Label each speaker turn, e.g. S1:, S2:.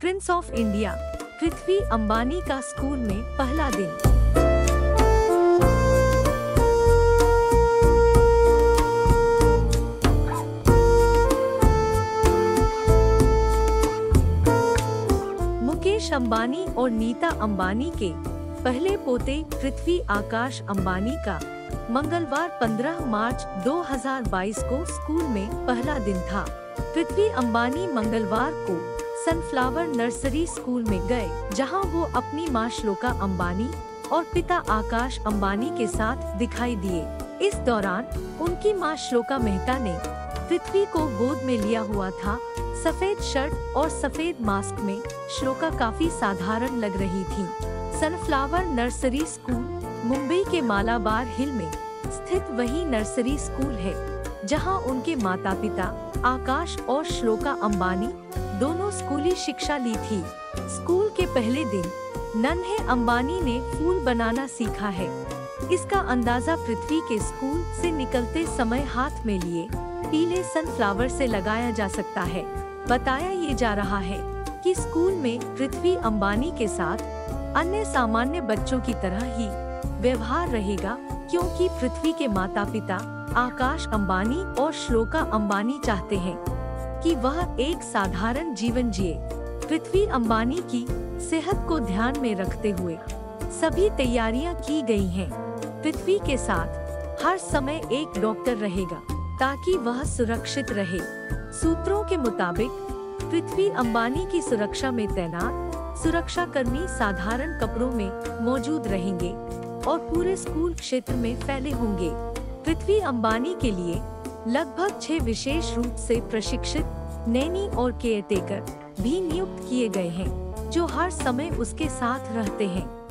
S1: Prince of India Prithvi Ambani का school में पहला दिन मुकेश अंबानी और नीता अंबानी के पहले पोते पृथ्वी आकाश अंबानी का मंगलवार 15 मार्च 2022 को स्कूल में पहला दिन था पृथ्वी अंबानी मंगलवार को सनफ्लावर नर्सरी स्कूल में गए, जहाँ वो अपनी माँ श्लोका अंबानी और पिता आकाश अंबानी के साथ दिखाई दिए। इस दौरान, उनकी माँ श्लोका मेहता ने पृथ्वी को गोद में लिया हुआ था। सफ़ेद शर्ट और सफ़ेद मास्क में श्लोका काफ़ी साधारण लग रही थी। सनफ्लावर नर्सरी स्कूल, मुंबई के मालाबार हिल में स्थित वही नर्सरी स्कूल है, जहाँ उनके माता पिता आकाश और श्लोका अंबानी दोनों स्कूली शिक्षा ली थी। स्कूल के पहले दिन, नन्हे अंबानी ने फूल बनाना सीखा है। इसका अंदाज़ा पृथ्वी के स्कूल से निकलते समय हाथ में लिए, पीले सनफ्लावर से लगाया जा सकता है। बताया ये जा रहा है कि स्कूल में पृथ्वी अंबानी के साथ अन्य सामान्य बच्चों की तरह ही व्यवहार रहेगा, क्योंकि पृथ्वी के माता पिता आकाश अंबानी और श्लोका अंबानी चाहते हैं। कि वह एक साधारण जीवन जिए। पृथ्वी अंबानी की सेहत को ध्यान में रखते हुए सभी तैयारियाँ की गई हैं। पृथ्वी के साथ हर समय एक डॉक्टर रहेगा, ताकि वह सुरक्षित रहे। सूत्रों के मुताबिक, पृथ्वी अंबानी की सुरक्षा में तैनात सुरक्षा कर्मी साधारण कपड़ों में मौजूद रहेंगे और पूरे स्कूल क्षेत्र में फैले होंगे। पृथ्वी अंबानी के लिए लगभग छह विशेष रूप से प्रशिक्षित, नैनी और केयरटेकर भी नियुक्त किए गए हैं, जो हर समय उसके साथ रहते हैं।